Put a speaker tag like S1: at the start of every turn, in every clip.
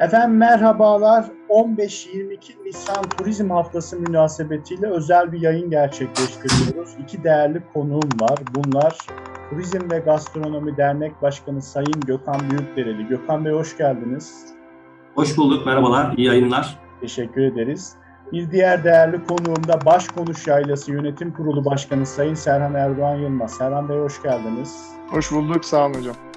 S1: Efendim merhabalar. 15-22 Nisan Turizm Haftası münasebetiyle özel bir yayın gerçekleştiriyoruz. İki değerli konuğum var. Bunlar Turizm ve Gastronomi Dernek Başkanı Sayın Gökhan Büyükdereli. Gökhan Bey hoş geldiniz.
S2: Hoş bulduk, merhabalar, iyi yayınlar.
S1: Teşekkür ederiz. Bir diğer değerli konuğum da Başkonuş Yaylası Yönetim Kurulu Başkanı Sayın Serhan Erdoğan Yılmaz. Serhan Bey hoş geldiniz.
S3: Hoş bulduk, sağ olun hocam.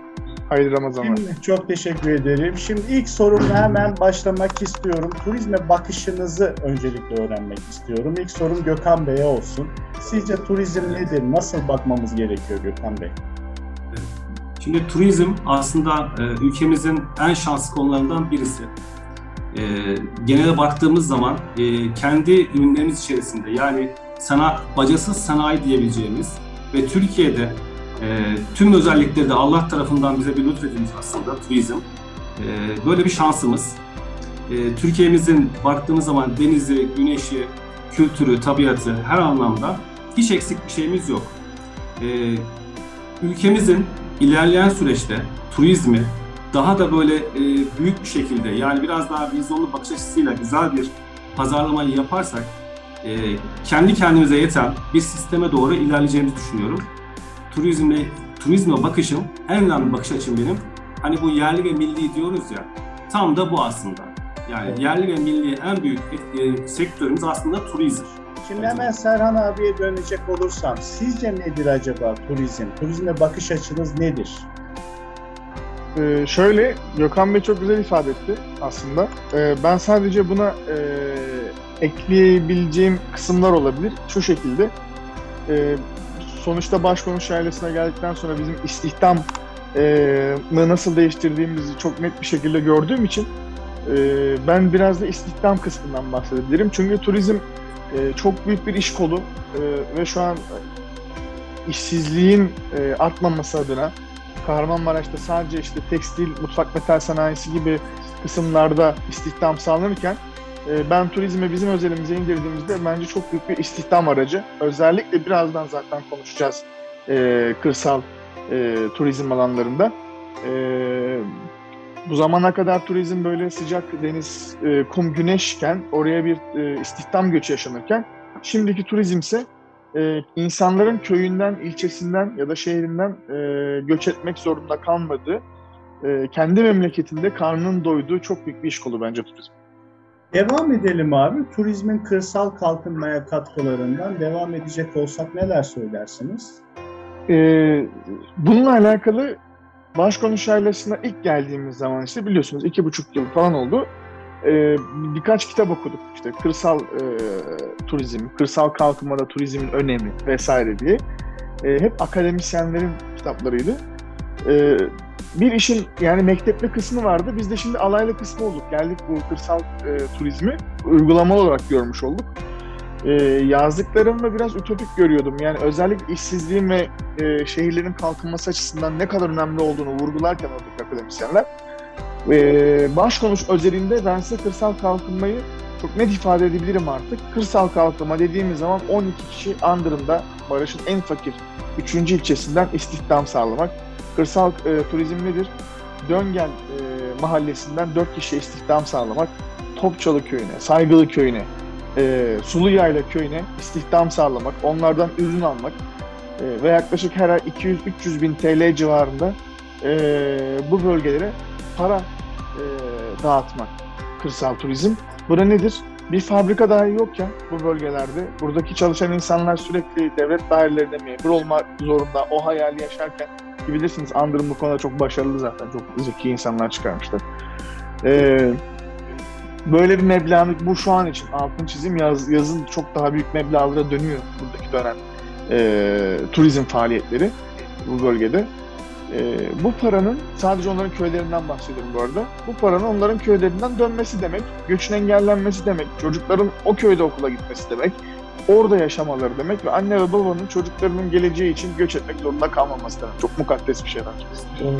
S3: Hayırlı Ramazanlar.
S1: Şimdi, çok teşekkür ederim. Şimdi ilk sorumla hemen başlamak istiyorum. Turizme bakışınızı öncelikle öğrenmek istiyorum. İlk sorum Gökhan Bey'e olsun. Sizce turizm nedir? Nasıl bakmamız gerekiyor Gökhan Bey?
S2: Şimdi turizm aslında e, ülkemizin en şanslı konularından birisi. E, genele baktığımız zaman e, kendi ürünlerimiz içerisinde yani sanat, bacasız sanayi diyebileceğimiz ve Türkiye'de e, tüm özellikleri de Allah tarafından bize bir lütfedilmiş aslında turizm. E, böyle bir şansımız. E, Türkiye'mizin baktığımız zaman denizi, güneşi, kültürü, tabiatı her anlamda hiç eksik bir şeyimiz yok. E, ülkemizin ilerleyen süreçte turizmi daha da böyle e, büyük bir şekilde yani biraz daha vizyonlu bakış açısıyla güzel bir pazarlamayı yaparsak e, kendi kendimize yeten bir sisteme doğru ilerleyeceğimizi düşünüyorum turizmle turizme bakışım, en önemli bakış açım benim. Hani bu yerli ve milli diyoruz ya, tam da bu aslında. Yani yerli ve milli en büyük e, sektörümüz aslında turizm.
S1: Şimdi hemen Serhan abiye dönecek olursam, sizce nedir acaba turizm? Turizme bakış açınız nedir?
S3: Ee, şöyle, Gökhan Bey çok güzel ifade etti aslında. Ee, ben sadece buna e, ekleyebileceğim kısımlar olabilir. Şu şekilde, e, sonuçta başkonuş ailesine geldikten sonra bizim istihdam e, nasıl değiştirdiğimizi çok net bir şekilde gördüğüm için ben biraz da istihdam kısmından bahsedebilirim. Çünkü turizm çok büyük bir iş kolu ve şu an işsizliğin artmaması adına Kahramanmaraş'ta sadece işte tekstil, mutfak metal sanayisi gibi kısımlarda istihdam sağlanırken ben turizme bizim özelimize indirdiğimizde bence çok büyük bir istihdam aracı. Özellikle birazdan zaten konuşacağız e, kırsal e, turizm alanlarında. E, bu zamana kadar turizm böyle sıcak deniz, e, kum, güneşken oraya bir e, istihdam göçü yaşanırken şimdiki turizm ise e, insanların köyünden, ilçesinden ya da şehrinden e, göç etmek zorunda kalmadığı, e, kendi memleketinde karnının doyduğu çok büyük bir iş kolu bence turizm.
S1: Devam edelim abi. Turizmin kırsal kalkınmaya katkılarından devam edecek olsak neler söylersiniz?
S3: Ee, bununla alakalı Başkonuş ailesine ilk geldiğimiz zaman işte biliyorsunuz iki buçuk yıl falan oldu. Ee, birkaç kitap okuduk işte kırsal e, turizm, kırsal kalkınmada turizmin önemi vesaire diye. E, hep akademisyenlerin kitaplarıydı. E, bir işin yani mektepli kısmı vardı. Biz de şimdi alaylı kısmı olduk. Geldik bu kırsal e, turizmi uygulamalı olarak görmüş olduk. E, yazdıklarımda biraz ütopik görüyordum. Yani özellikle işsizliğin ve e, şehirlerin kalkınması açısından ne kadar önemli olduğunu vurgularken oradaki akademisyenler. E, başkonuş özelinde ben size kırsal kalkınmayı çok net ifade edebilirim artık. Kırsal kalkınma dediğimiz zaman 12 kişi Andırım'da Barış'ın en fakir 3. ilçesinden istihdam sağlamak Kırsal e, turizm nedir? Döngel e, mahallesinden 4 kişi istihdam sağlamak, Topçalı köyüne, Saygılı köyüne, e, Sulu Yayla köyüne istihdam sağlamak, onlardan ürün almak e, ve yaklaşık her ay 200-300 bin TL civarında e, bu bölgelere para e, dağıtmak kırsal turizm. Bu da nedir? Bir fabrika dahi yokken bu bölgelerde buradaki çalışan insanlar sürekli devlet dairelerinde memur olmak zorunda o hayali yaşarken ki bilirsiniz Andır'ın bu konuda çok başarılı zaten. Çok zeki insanlar çıkarmışlar. Ee, böyle bir meblağ bu şu an için altın çizim yaz, yazın çok daha büyük meblağlara dönüyor buradaki dönem e, turizm faaliyetleri bu bölgede. E, bu paranın sadece onların köylerinden bahsediyorum bu arada. Bu paranın onların köylerinden dönmesi demek, göçün engellenmesi demek, çocukların o köyde okula gitmesi demek, orada yaşamaları demek ve anne ve babanın çocuklarının geleceği için göç etmek zorunda kalmaması demek. Çok mukaddes bir şey bence.
S1: Doğru.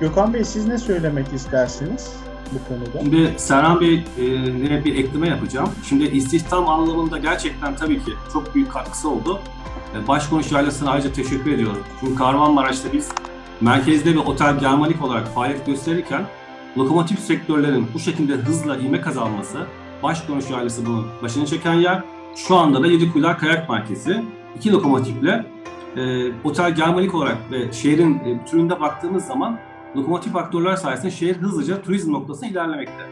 S1: Gökhan Bey siz ne söylemek istersiniz bu konuda?
S2: Şimdi Serhan Bey e, bir ekleme yapacağım. Şimdi istihdam anlamında gerçekten tabii ki çok büyük katkısı oldu. E, Başkonuş ailesine ayrıca teşekkür ediyorum. Çünkü Kahramanmaraş'ta biz merkezde bir otel Germanik olarak faaliyet gösterirken lokomotif sektörlerin bu şekilde hızla ivme kazanması, baş konuşu ailesi bunun başını çeken yer. Şu anda da Yedikuyular Kayak Merkezi iki lokomotifle e, otel germalik olarak ve şehrin e, bütününde baktığımız zaman lokomotif faktörler sayesinde şehir hızlıca turizm noktasına ilerlemekte.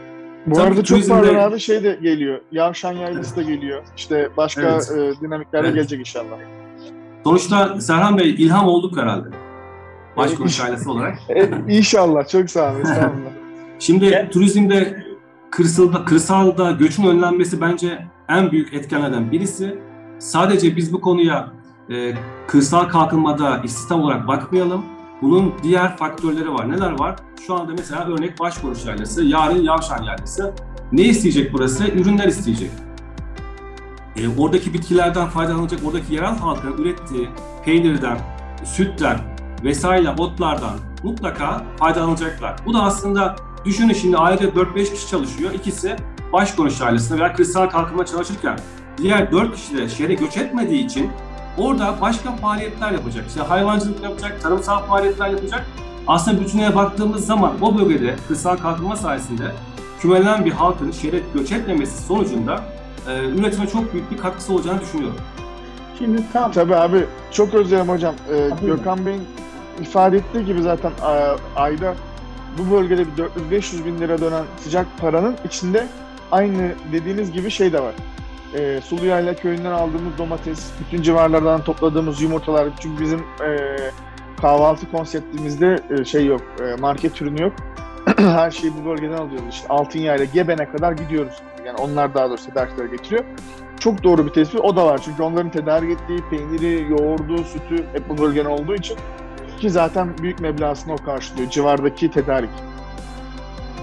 S3: Bu
S2: Tabii
S3: arada çok
S2: turizmde-
S3: pardon abi şey de geliyor. Yavşan yaylası da geliyor. İşte başka
S2: Evet.
S3: e, dinamikler de
S2: Evet.
S3: gelecek inşallah.
S2: Sonuçta Serhan Bey ilham olduk herhalde. Baş
S3: Evet.
S2: konuş ailesi olarak.
S3: E, inşallah. Çok sağ olun. Estağfurullah.
S2: Şimdi turizmde kırsalda, kırsalda göçün önlenmesi bence en büyük etkenlerden birisi. Sadece biz bu konuya e, kırsal kalkınmada istihdam olarak bakmayalım. Bunun diğer faktörleri var. Neler var? Şu anda mesela örnek Başkoruş Yaylası, yarın Yavşan Yaylası. Ne isteyecek burası? Ürünler isteyecek. E, oradaki bitkilerden faydalanacak, oradaki yerel halkın ürettiği peynirden, sütten vesaire otlardan mutlaka faydalanacaklar. Bu da aslında düşünün şimdi ailede 4-5 kişi çalışıyor. İkisi baş konuş ailesinde veya kırsal kalkınma çalışırken diğer 4 kişi de şehre göç etmediği için orada başka faaliyetler yapacak. İşte hayvancılık yapacak, tarımsal faaliyetler yapacak. Aslında bütününe baktığımız zaman o bölgede kırsal kalkınma sayesinde kümelenen bir halkın şehre göç etmemesi sonucunda e, üretime çok büyük bir katkısı olacağını düşünüyorum.
S1: Şimdi tam
S3: Tabii abi. Çok özlerim hocam. Ee,
S1: Tabii.
S3: Gökhan Bey'in ifade ettiği gibi zaten a- ayda bu bölgede bir 400-500 bin lira dönen sıcak paranın içinde aynı dediğiniz gibi şey de var. Ee, Suluyayla köyünden aldığımız domates, bütün civarlardan topladığımız yumurtalar. Çünkü bizim e, kahvaltı konseptimizde e, şey yok, e, market ürünü yok. Her şeyi bu bölgeden alıyoruz. İşte Altınyayla Geben'e kadar gidiyoruz. Yani onlar daha doğrusu tedarikleri getiriyor. Çok doğru bir tespit. O da var. Çünkü onların tedarik ettiği peyniri, yoğurdu, sütü hep bu bölgenin olduğu için ki zaten büyük meblağını o karşılıyor. Civardaki tedarik.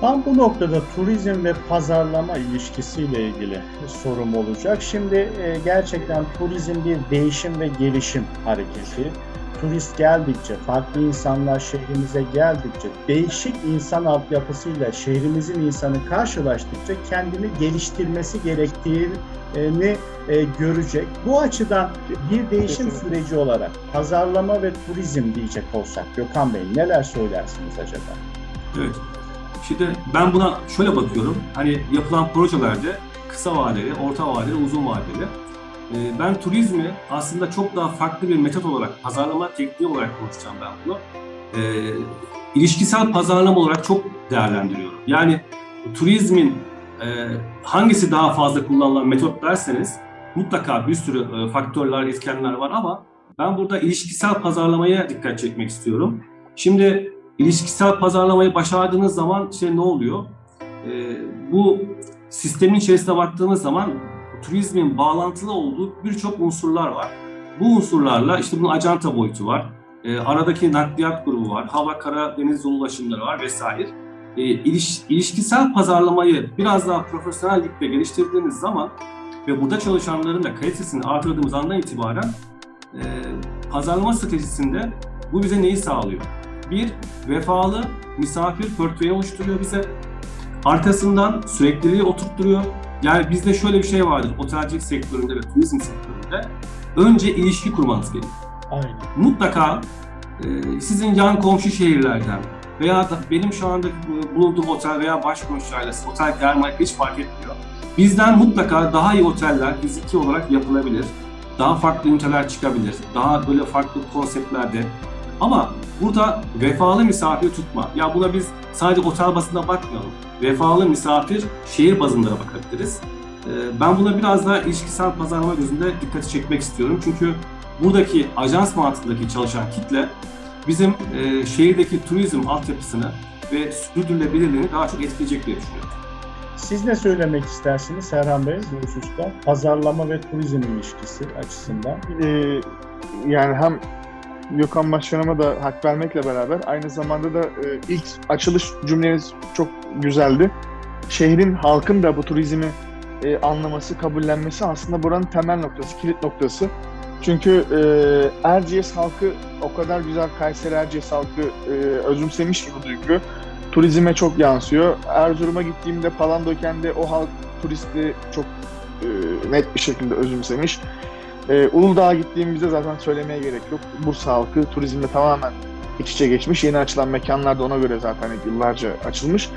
S1: Tam bu noktada turizm ve pazarlama ilişkisiyle ilgili sorum olacak. Şimdi e, gerçekten turizm bir değişim ve gelişim hareketi. Turist geldikçe, farklı insanlar şehrimize geldikçe, değişik insan altyapısıyla şehrimizin insanı karşılaştıkça kendini geliştirmesi gerektiğini e, görecek. Bu açıdan bir değişim
S3: Kesinlikle.
S1: süreci olarak pazarlama ve turizm diyecek olsak Gökhan Bey neler söylersiniz acaba?
S2: Evet. Şimdi ben buna şöyle bakıyorum. Hani yapılan projelerde kısa vadeli, orta vadeli, uzun vadeli. Ee, Ben turizmi aslında çok daha farklı bir metot olarak, pazarlama tekniği olarak konuşacağım ben bunu. Ee, ilişkisel pazarlama olarak çok değerlendiriyorum. Yani turizmin e, hangisi daha fazla kullanılan metot derseniz mutlaka bir sürü e, faktörler, etkenler var ama ben burada ilişkisel pazarlamaya dikkat çekmek istiyorum. Şimdi ilişkisel pazarlamayı başardığınız zaman işte ne oluyor? Ee, bu sistemin içerisine baktığımız zaman turizmin bağlantılı olduğu birçok unsurlar var. Bu unsurlarla işte bunun acanta boyutu var. Ee, aradaki nakliyat grubu var. Hava, kara, deniz ulaşımları var vesaire. Ee, iliş- ilişkisel pazarlamayı biraz daha profesyonel ligde geliştirdiğiniz zaman ve burada çalışanların da kalitesini artırdığımız andan itibaren e, pazarlama stratejisinde bu bize neyi sağlıyor? Bir, vefalı misafir portföyü oluşturuyor bize. Arkasından sürekliliği oturtturuyor. Yani bizde şöyle bir şey vardır otelcilik sektöründe ve turizm sektöründe. Önce ilişki kurmanız gerekiyor.
S1: Aynen.
S2: Mutlaka e, sizin yan komşu şehirlerden veya da benim şu anda e, bulunduğum otel veya başkomşu ailesi, otel germarka hiç fark etmiyor. Bizden mutlaka daha iyi oteller fiziki olarak yapılabilir. Daha farklı üniteler çıkabilir. Daha böyle farklı konseptlerde. Ama burada vefalı misafir tutma. Ya buna biz sadece otel bazında bakmayalım. Vefalı misafir şehir bazında da bakabiliriz. Ee, Ben buna biraz daha ilişkisel pazarlama gözünde dikkati çekmek istiyorum. Çünkü buradaki ajans mantığındaki çalışan kitle bizim e, şehirdeki turizm altyapısını ve sürdürülebilirliğini daha çok etkileyecek diye düşünüyorum.
S1: Siz ne söylemek istersiniz Serhan Bey bu hususta? Pazarlama ve turizm ilişkisi açısından.
S3: Ee, yani hem Gökhan Başkanıma da hak vermekle beraber aynı zamanda da e, ilk açılış cümleniz çok güzeldi. Şehrin, halkın da bu turizmi e, anlaması, kabullenmesi aslında buranın temel noktası, kilit noktası. Çünkü e, Erciyes halkı o kadar güzel Kayseri Erciyes halkı e, özümsemiş ki bu duygu. Turizme çok yansıyor. Erzurum'a gittiğimde Palandöken'de o halk turisti çok e, net bir şekilde özümsemiş. Ee, Uludağ'a gittiğimizde zaten söylemeye gerek yok. Bursa halkı turizmle tamamen iç içe geçmiş. Yeni açılan mekanlar da ona göre zaten yıllarca açılmış.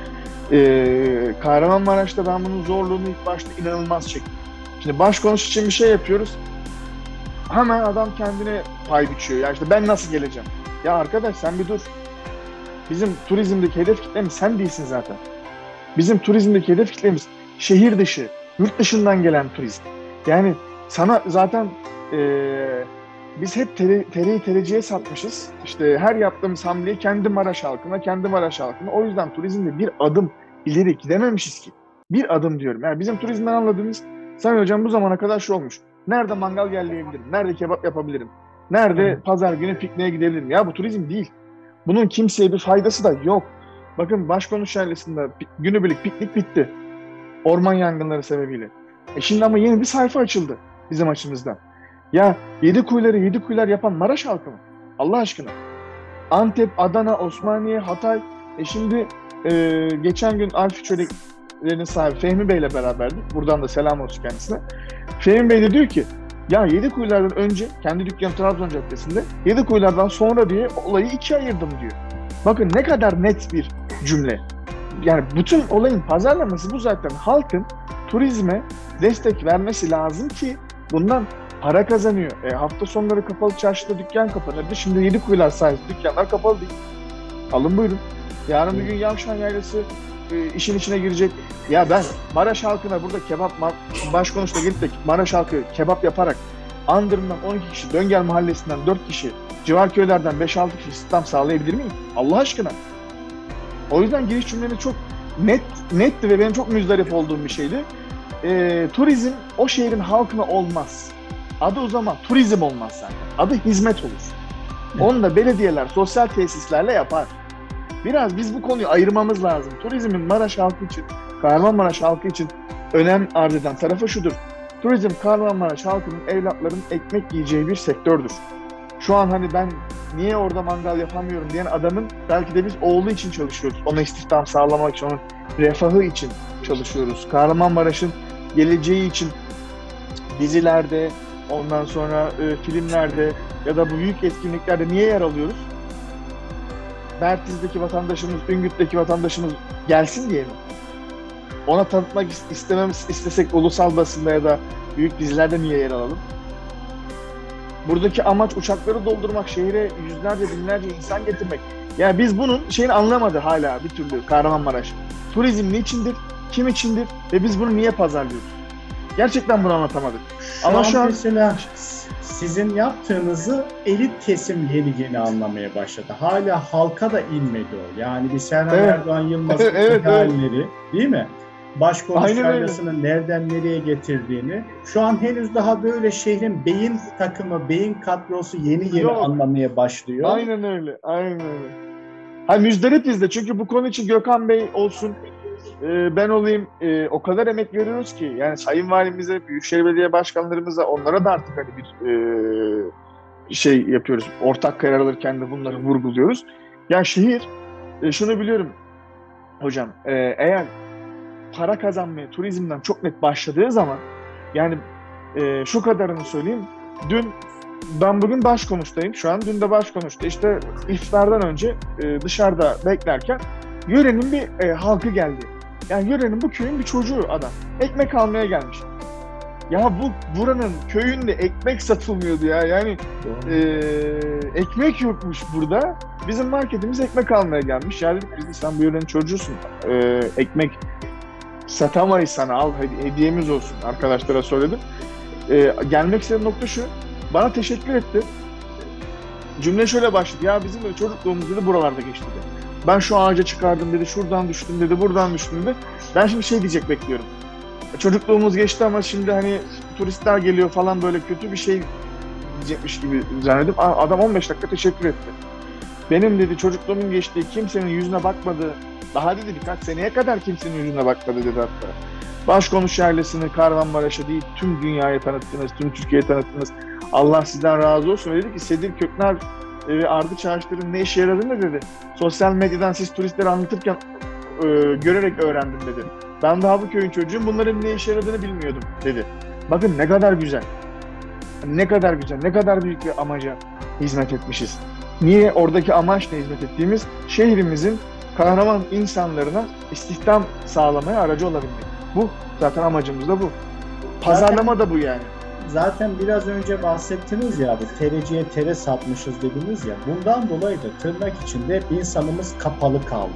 S3: Ee, Kahramanmaraş'ta ben bunun zorluğunu ilk başta inanılmaz çektim. Şimdi başkonuş için bir şey yapıyoruz. Hemen adam kendine pay biçiyor. Ya işte ben nasıl geleceğim? Ya arkadaş sen bir dur. Bizim turizmdeki hedef kitlemiz sen değilsin zaten. Bizim turizmdeki hedef kitlemiz şehir dışı, yurt dışından gelen turist. Yani sana zaten eee, biz hep tere, tereyi tereciye satmışız. İşte her yaptığımız hamleyi kendi Maraş halkına, kendi Maraş halkına. O yüzden turizmde bir adım ileri gidememişiz ki. Bir adım diyorum. Yani bizim turizmden anladığımız Sami Hocam bu zamana kadar şu olmuş. Nerede mangal yerleyebilirim? Nerede kebap yapabilirim? Nerede
S1: Evet.
S3: pazar günü pikniğe gidebilirim? Ya bu turizm değil. Bunun kimseye bir faydası da yok. Bakın Başkonuş pi- günübirlik piknik bitti. Orman yangınları sebebiyle. E şimdi ama yeni bir sayfa açıldı bizim açımızdan. Ya yedi kuyuları yedi kuyular yapan Maraş halkı mı? Allah aşkına. Antep, Adana, Osmaniye, Hatay. E şimdi e, geçen gün Alfi Çöreklerinin sahibi Fehmi Bey ile beraberdik. Buradan da selam olsun kendisine. Fehmi Bey de diyor ki ya yedi kuyulardan önce kendi dükkanı Trabzon Caddesi'nde yedi kuyulardan sonra diye olayı ikiye ayırdım diyor. Bakın ne kadar net bir cümle. Yani bütün olayın pazarlaması bu zaten halkın turizme destek vermesi lazım ki bundan para kazanıyor. E, hafta sonları kapalı çarşıda dükkan kapanırdı. Şimdi yedi kuyular sayesinde dükkanlar kapalı değil. Alın buyurun. Yarın bir gün Yavşan Yaylası e, işin içine girecek. Ya ben Maraş halkına burada kebap başkonuşta gelip de Maraş halkı kebap yaparak Andırım'dan 12 kişi, Döngel Mahallesi'nden 4 kişi, civar köylerden 5-6 kişi istihdam sağlayabilir miyim? Allah aşkına. O yüzden giriş cümleni çok net netti ve benim çok müzdarip olduğum bir şeydi. Ee, turizm o şehrin halkına olmaz. Adı o zaman turizm olmaz zaten. Adı hizmet olur. Onu da belediyeler sosyal tesislerle yapar. Biraz biz bu konuyu ayırmamız lazım. Turizmin Maraş halkı için, Kahramanmaraş halkı için önem arz eden tarafı şudur. Turizm Kahramanmaraş halkının evlatlarının ekmek yiyeceği bir sektördür. Şu an hani ben niye orada mangal yapamıyorum diyen adamın belki de biz oğlu için çalışıyoruz. Ona istihdam sağlamak için, onun refahı için çalışıyoruz. Kahramanmaraş'ın geleceği için dizilerde, ondan sonra e, filmlerde ya da bu büyük etkinliklerde niye yer alıyoruz? Bertiz'deki vatandaşımız, Üngüt'teki vatandaşımız gelsin diye mi? Ona tanıtmak is- istememiz istesek ulusal basında ya da büyük dizilerde niye yer alalım? Buradaki amaç uçakları doldurmak, şehire yüzlerce binlerce insan getirmek. Yani biz bunun şeyini anlamadı hala bir türlü Kahramanmaraş. Turizm niçindir, kim içindir ve biz bunu niye pazarlıyoruz? Gerçekten bunu anlatamadık.
S1: Şu
S3: Ama
S1: an
S3: şu an
S1: mesela sizin yaptığınızı elit kesim yeni yeni anlamaya başladı. Hala halka da inmedi o. Yani bir Serhan
S3: Evet.
S1: Erdoğan Yılmaz'ın
S3: Evet, evet.
S1: idealleri değil mi? Ailesinin nereden nereye getirdiğini şu an henüz daha böyle şehrin beyin takımı, beyin kadrosu yeni yeni
S3: Yok.
S1: anlamaya başlıyor.
S3: Aynen öyle, aynen öyle. Ha müzdaripiz de çünkü bu konu için Gökhan Bey olsun, e, ben olayım e, o kadar emek veriyoruz ki yani Sayın Valimize, Büyükşehir Belediye Başkanlarımıza onlara da artık hani bir e, şey yapıyoruz. Ortak karar alırken de bunları vurguluyoruz. Ya şehir, e, şunu biliyorum hocam, e, eğer para kazanmaya turizmden çok net başladığı zaman yani e, şu kadarını söyleyeyim. Dün ben bugün başkonuştayım şu an. Dün de başkonuşta. İşte iftardan önce e, dışarıda beklerken yörenin bir e, halkı geldi. Yani yörenin bu köyün bir çocuğu adam. Ekmek almaya gelmiş. Ya bu buranın köyünde ekmek satılmıyordu ya. Yani e, ekmek yokmuş burada. Bizim marketimiz ekmek almaya gelmiş. Ya dedik biz sen bu yörenin çocuğusun. E, ekmek satamayız sana al hedi- hediyemiz olsun arkadaşlara söyledim. E, gelmek istediğim nokta şu. Bana teşekkür etti. Cümle şöyle başladı. Ya bizim de çocukluğumuz dedi buralarda geçti dedi. Ben şu ağaca çıkardım dedi, şuradan düştüm dedi, buradan düştüm dedi. Ben şimdi şey diyecek bekliyorum. Çocukluğumuz geçti ama şimdi hani turistler geliyor falan böyle kötü bir şey diyecekmiş gibi zannedip "Aa, adam 15 dakika teşekkür etti. Benim dedi çocukluğumun geçtiği kimsenin yüzüne bakmadığı, daha dedi birkaç seneye kadar kimsenin yüzüne bakmadı dedi hatta. Başkonuş ailesini Kahramanmaraş'a değil tüm dünyaya tanıttınız, tüm Türkiye'ye tanıttınız. Allah sizden razı olsun. Dedi ki Sedir Köknar e, ve Ardıç Ağaçları'nın ne işe yaradığını dedi. Sosyal medyadan siz turistleri anlatırken e, görerek öğrendim dedi. Ben daha bu köyün çocuğum bunların ne işe yaradığını bilmiyordum dedi. Bakın ne kadar güzel. Ne kadar güzel, ne kadar büyük bir amaca hizmet etmişiz. Niye? Oradaki amaç ne hizmet ettiğimiz? Şehrimizin kahraman insanlarına istihdam sağlamaya aracı olabilmek. Bu zaten amacımız da bu. Pazarlama da bu yani.
S1: Zaten biraz önce bahsettiniz ya bu tereciye tere satmışız dediniz ya. Bundan dolayı da tırnak içinde insanımız kapalı kaldı.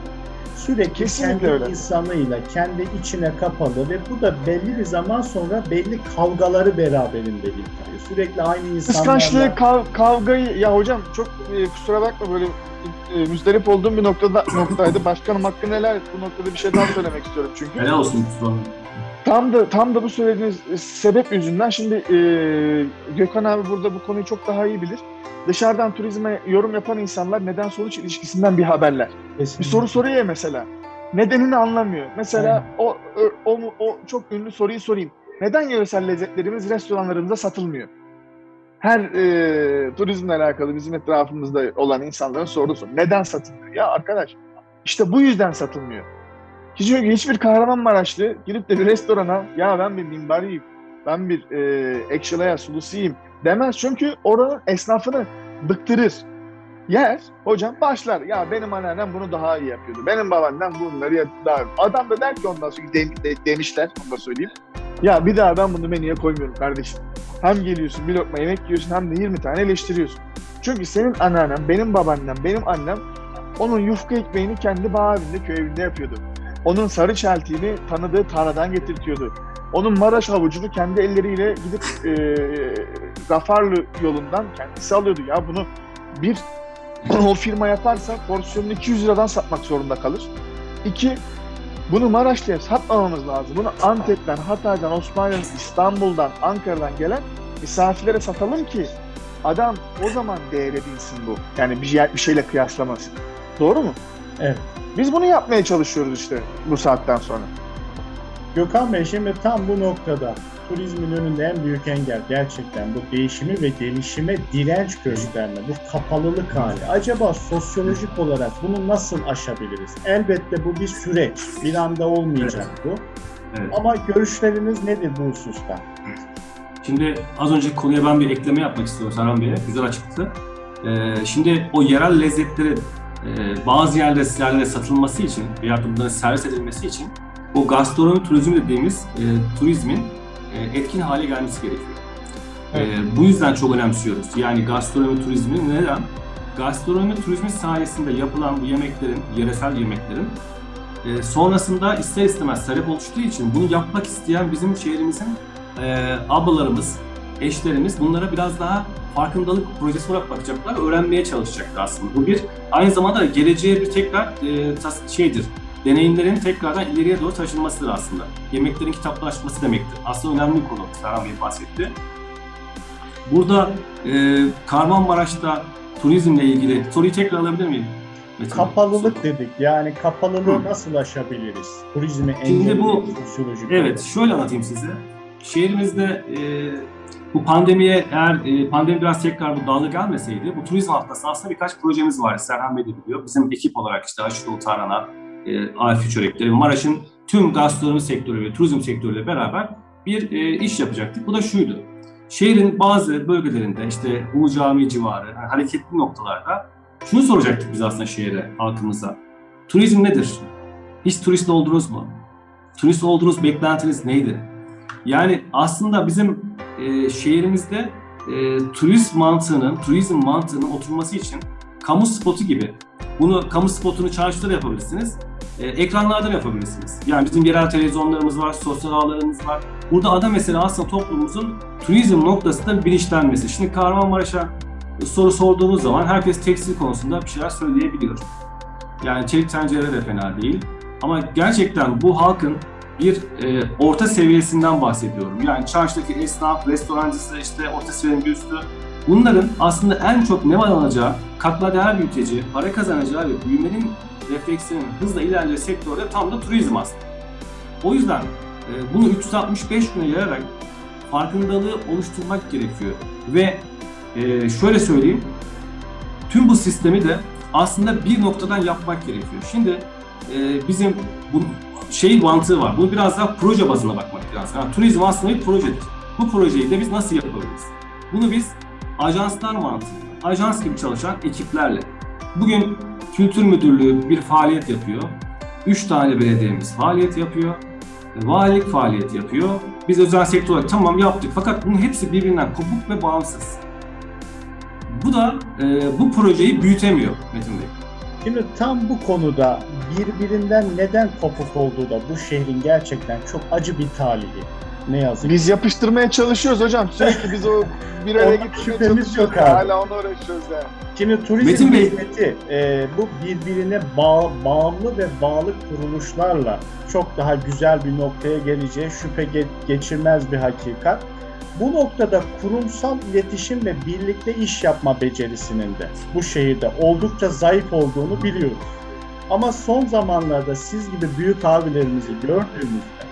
S1: Sürekli
S3: Kesinlikle
S1: kendi
S3: öyle.
S1: insanıyla, kendi içine kapalı ve bu da belli bir zaman sonra belli kavgaları beraberinde getiriyor. Sürekli aynı insanlarla...
S3: Kıskançlığı, kav- kavgayı ya hocam çok e, kusura bakma böyle e, müzdarip olduğum bir noktada noktaydı. Başkanım hakkını helal et. Bu noktada bir şey daha söylemek istiyorum çünkü.
S2: Helal olsun Kusura bakma.
S3: Tam da tam da bu söylediğiniz e, sebep yüzünden şimdi e, Gökhan abi burada bu konuyu çok daha iyi bilir. Dışarıdan turizme yorum yapan insanlar neden sonuç ilişkisinden bir haberler. Bir
S1: Kesinlikle.
S3: soru soruyor ya mesela. Nedenini anlamıyor. Mesela o, o, o, o çok ünlü soruyu sorayım. Neden yöresel lezzetlerimiz restoranlarımızda satılmıyor? Her e, turizmle alakalı bizim etrafımızda olan insanların sorusu. Neden satılmıyor? Ya arkadaş işte bu yüzden satılmıyor. Hiç, hiçbir Kahramanmaraşlı girip de bir restorana ya ben bir mimbariyim, ben bir e, ekşilaya sulusuyum demez. Çünkü oranın esnafını bıktırır. Yer, hocam başlar. Ya benim anneannem bunu daha iyi yapıyordu. Benim babaannem bunları daha Adam da der ki ondan sonra de- de- demişler, onu da söyleyeyim. Ya bir daha ben bunu menüye koymuyorum kardeşim. Hem geliyorsun bir lokma yemek yiyorsun hem de 20 tane eleştiriyorsun. Çünkü senin anneannem, benim babaannem, benim annem onun yufka ekmeğini kendi bağ evinde, köy evinde yapıyordu. Onun sarı çeltiğini tanıdığı tarladan getirtiyordu. Onun Maraş havucunu kendi elleriyle gidip e, Gafarlı yolundan kendisi alıyordu. Ya bunu bir o firma yaparsa porsiyonunu 200 liradan satmak zorunda kalır. İki, bunu Maraş'ta satmamamız lazım. Bunu Antep'ten, Hatay'dan, Osmaniye'den, İstanbul'dan, Ankara'dan gelen misafirlere satalım ki adam o zaman değere binsin bu. Yani bir, şey- bir şeyle kıyaslamasın. Doğru mu?
S1: Evet.
S3: Biz bunu yapmaya çalışıyoruz işte bu saatten sonra.
S1: Gökhan Bey şimdi tam bu noktada turizmin önünde en büyük engel gerçekten bu değişimi ve gelişime direnç gösterme, bu kapalılık hali. Acaba sosyolojik olarak bunu nasıl aşabiliriz? Elbette bu bir süreç, bir anda olmayacak bu.
S2: Evet.
S1: Ama görüşleriniz nedir bu hususta?
S2: Şimdi az önceki konuya ben bir ekleme yapmak istiyorum Serhan Bey'e. Güzel açıktı. Ee, şimdi o yerel lezzetlerin e, bazı yerlerde satılması için veya bunların servis edilmesi için o gastronomi turizmi dediğimiz e, turizmin e, etkin hale gelmesi gerekiyor.
S3: Evet.
S2: E, bu yüzden çok önemsiyoruz. Yani gastronomi turizmi neden? Gastronomi turizmi sayesinde yapılan bu yemeklerin, yöresel yemeklerin e, sonrasında ister istemez talep oluştuğu için bunu yapmak isteyen bizim şehrimizin e, ablalarımız, eşlerimiz bunlara biraz daha farkındalık projesi olarak bakacaklar, öğrenmeye çalışacaklar aslında. Bu bir aynı zamanda geleceğe bir tekrar e, şeydir, deneyimlerin tekrardan ileriye doğru taşınmasıdır aslında. Yemeklerin kitaplaşması demektir. Aslında önemli bir konu Serhan Bey bahsetti. Burada e, Kahramanmaraş'ta turizmle ilgili soruyu tekrar alabilir miyim? Bey?
S1: Kapalılık dedik. Yani kapalılığı
S2: Hı.
S1: nasıl aşabiliriz? Turizmi
S2: Şimdi bu- Evet, şöyle anlatayım size. Şehrimizde e, bu pandemiye eğer e, pandemi biraz tekrar bu dalga gelmeseydi, bu turizm haftası aslında birkaç projemiz var. Serhan Bey de biliyor. Bizim ekip olarak işte Aşık Tarhana, e, Afi Çörekleri, Maraş'ın tüm gastronomi sektörü ve turizm sektörüyle beraber bir e, iş yapacaktık. Bu da şuydu. Şehrin bazı bölgelerinde işte Ulu Cami civarı, yani hareketli noktalarda şunu soracaktık biz aslında şehre, halkımıza. Turizm nedir? Hiç turist oldunuz mu? Turist olduğunuz beklentiniz neydi? Yani aslında bizim e, şehrimizde e, turist mantığının, turizm mantığının oturması için kamu spotu gibi. Bunu kamu spotunu çarşıda da yapabilirsiniz. E, ekranlarda da yapabilirsiniz. Yani bizim yerel televizyonlarımız var, sosyal ağlarımız var. Burada ada mesela aslında toplumumuzun turizm noktasında bilinçlenmesi. Şimdi Kahramanmaraş'a soru sorduğumuz zaman herkes tekstil konusunda bir şeyler söyleyebiliyor. Yani çelik tencere de fena değil. Ama gerçekten bu halkın bir e, orta seviyesinden bahsediyorum. Yani çarşıdaki esnaf, restorancısı, işte orta seviyenin üstü. Bunların aslında en çok ne alacağı, katma değer büyüteci, para kazanacağı ve büyümenin refleksinin hızla ilerleyeceği sektörde tam da turizm aslında. O yüzden e, bunu 365 güne yayarak farkındalığı oluşturmak gerekiyor. Ve e, şöyle söyleyeyim, tüm bu sistemi de aslında bir noktadan yapmak gerekiyor. Şimdi e, bizim bu şey mantığı var. Bunu biraz daha proje bazına bakmak lazım. Yani turizm aslında bir projedir. Bu projeyi de biz nasıl yapabiliriz? Bunu biz ajanslar mantığıyla, ajans gibi çalışan ekiplerle. Bugün Kültür Müdürlüğü bir faaliyet yapıyor. Üç tane belediyemiz faaliyet yapıyor. Valilik faaliyet yapıyor. Biz özel sektör olarak tamam yaptık fakat bunun hepsi birbirinden kopuk ve bağımsız. Bu da e, bu projeyi büyütemiyor Metin Bey.
S1: Şimdi tam bu konuda birbirinden neden kopuk olduğu da bu şehrin gerçekten çok acı bir talihi. Ne yazık.
S3: Biz yapıştırmaya çalışıyoruz hocam. Sürekli biz o bir araya
S1: şüphemiz
S3: çalışıyoruz.
S1: yok abi.
S3: Hala ona uğraşıyoruz yani.
S1: Şimdi turizm
S2: Metin
S1: hizmeti e, bu birbirine bağ, bağımlı ve bağlı kuruluşlarla çok daha güzel bir noktaya geleceği şüphe ge- geçirmez bir hakikat. Bu noktada kurumsal iletişim ve birlikte iş yapma becerisinin de bu şehirde oldukça zayıf olduğunu biliyoruz. Ama son zamanlarda siz gibi büyük abilerimizi gördüğümüzde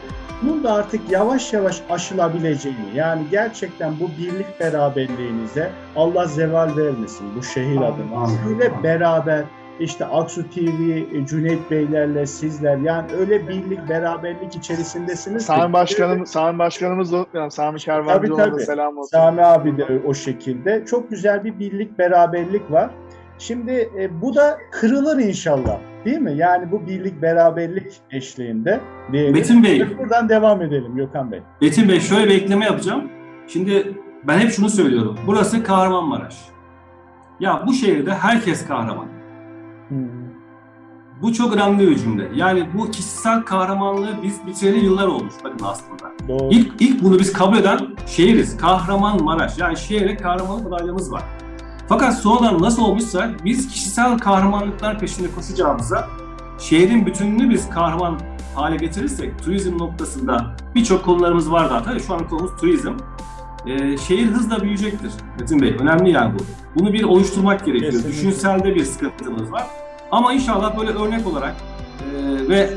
S1: bunun da artık yavaş yavaş aşılabileceğini yani gerçekten bu birlik beraberliğinize Allah zeval vermesin bu şehir adına.
S2: amin.
S1: beraber işte Aksu TV, Cüneyt Beylerle sizler yani öyle birlik beraberlik içerisindesiniz.
S3: Sami Başkanım, Sami Başkanımız da unutmayalım. Sami Kervancıoğlu'na selam olsun.
S1: Sami abi de o şekilde. Çok güzel bir birlik, beraberlik var. Şimdi e, bu da kırılır inşallah. Değil mi? Yani bu birlik, beraberlik eşliğinde diyelim.
S2: Metin Bey.
S1: Ve Buradan devam edelim Gökhan Bey.
S2: Metin Bey şöyle bir ekleme yapacağım. Şimdi ben hep şunu söylüyorum. Burası Kahramanmaraş. Ya bu şehirde herkes kahraman. Bu çok önemli bir cümle. Yani bu kişisel kahramanlığı biz bitireli yıllar olmuş bakın aslında.
S1: Doğru.
S2: İlk, ilk bunu biz kabul eden şehiriz. Kahramanmaraş. Yani şehre kahramanlık adaylığımız var. Fakat sonradan nasıl olmuşsa biz kişisel kahramanlıklar peşinde koşacağımıza şehrin bütününü biz kahraman hale getirirsek turizm noktasında birçok konularımız var. Tabii şu an konumuz turizm. Ee, şehir hızla büyüyecektir Metin Bey. Önemli yani bu. Bunu bir oluşturmak gerekiyor.
S1: Kesinlikle.
S2: Düşünselde bir sıkıntımız var. Ama inşallah böyle örnek olarak e, ve